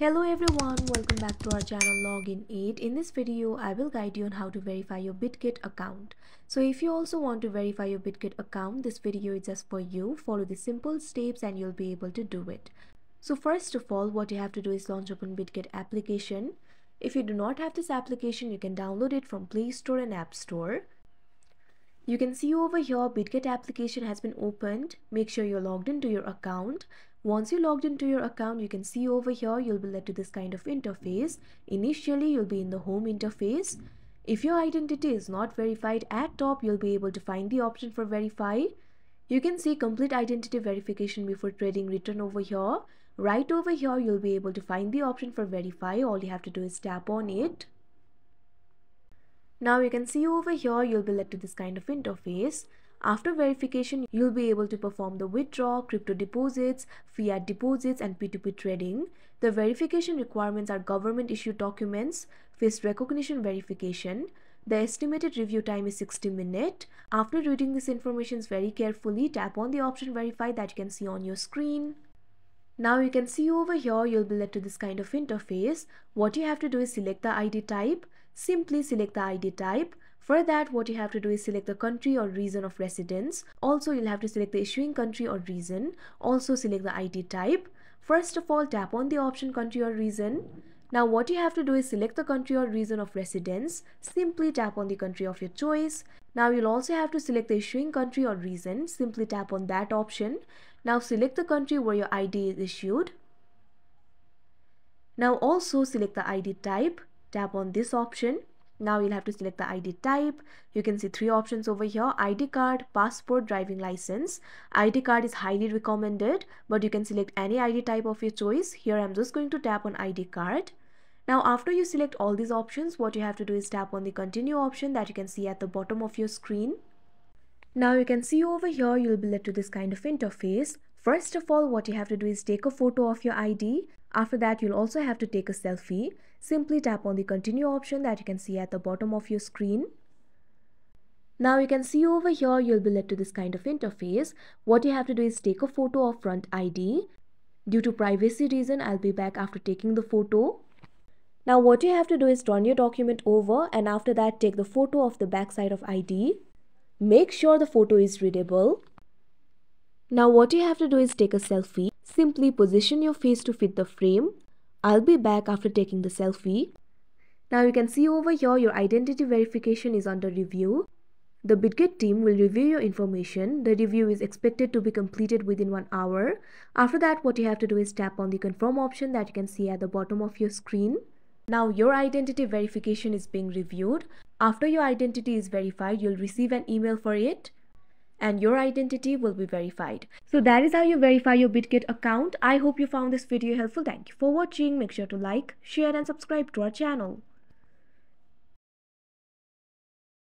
Hello everyone, welcome back to our channel Login Aid. In this video, I will guide you on how to verify your BitGet account. So if you also want to verify your BitGet account, this video is just for you. Follow the simple steps and you'll be able to do it. So first of all, what you have to do is launch open BitGet application. If you do not have this application, you can download it from Play Store and App Store. You can see over here BitGet application has been opened. Make sure you're logged into your account. Once you logged into your account, you can see over here you'll be led to this kind of interface. Initially, you'll be in the home interface. If your identity is not verified at top, you'll be able to find the option for verify. You can see complete identity verification before trading written over here. Right over here, you'll be able to find the option for verify. All you have to do is tap on it. Now you can see over here, you'll be led to this kind of interface. After verification, you'll be able to perform the withdraw, crypto deposits, fiat deposits, and P2P trading. The verification requirements are government issued documents, face recognition verification. The estimated review time is 60 minutes. After reading this information very carefully, tap on the option verify that you can see on your screen. Now you can see over here, you'll be led to this kind of interface. What you have to do is select the ID type. Simply select the ID type. For that, what you have to do is select the country or region of residence. Also, you'll have to select the issuing country or region. Also, select the ID type. First of all, tap on the option country or region. Now, what you have to do is select the country or region of residence. Simply tap on the country of your choice. Now, you'll also have to select the issuing country or region. Simply tap on that option. Now, select the country where your ID is issued. Now, also select the ID type. Tap on this option. Now you'll have to select the ID type. You can see three options over here. ID card, passport, driving license. ID card is highly recommended, but you can select any ID type of your choice. Here I'm just going to tap on ID card. Now after you select all these options, what you have to do is tap on the continue option that you can see at the bottom of your screen. Now you can see over here, you'll be led to this kind of interface. First of all, what you have to do is take a photo of your ID. After that, you'll also have to take a selfie. Simply tap on the continue option that you can see at the bottom of your screen. Now you can see over here, you'll be led to this kind of interface. What you have to do is take a photo of front ID. Due to privacy reason, I'll be back after taking the photo. Now what you have to do is turn your document over and after that take the photo of the back side of ID. Make sure the photo is readable. Now what you have to do is take a selfie. Simply position your face to fit the frame. I'll be back after taking the selfie. Now you can see over here your identity verification is under review. The BitGet team will review your information. The review is expected to be completed within one hour. After that, what you have to do is tap on the confirm option that you can see at the bottom of your screen. Now your identity verification is being reviewed. After your identity is verified, you'll receive an email for it and your identity will be verified. So that is how you verify your BitGet account. I hope you found this video helpful. Thank you for watching. Make sure to like, share and subscribe to our channel.